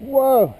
Whoa.